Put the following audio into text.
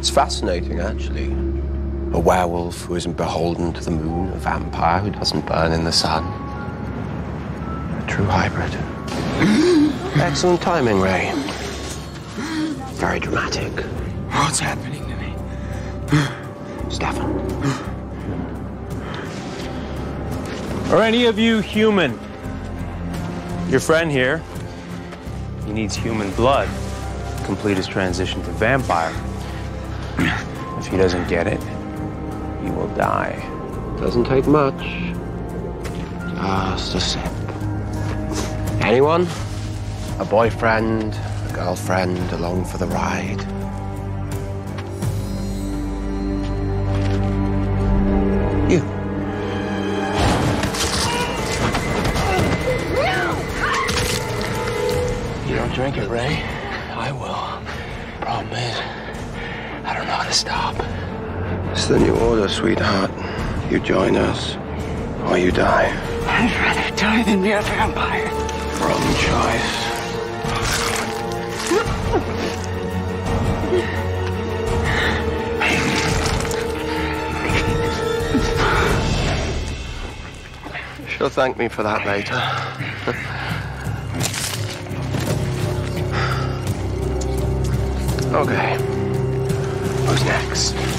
It's fascinating, actually. A werewolf who isn't beholden to the moon, a vampire who doesn't burn in the sun. A true hybrid. Excellent timing, Ray. Very dramatic. What's happening to me? Stefan. Are any of you human? Your friend here, he needs human blood to complete his transition to vampire. If he doesn't get it, he will die. Doesn't take much. Just a sip. Anyone? A boyfriend, a girlfriend along for the ride? You. You don't drink it, Ray? I will. Problem is, don't know how to stop. It's the new order, sweetheart. You join us, or you die. I'd rather die than be a vampire. Wrong choice. She'll thank me for that later. okay. Who's next.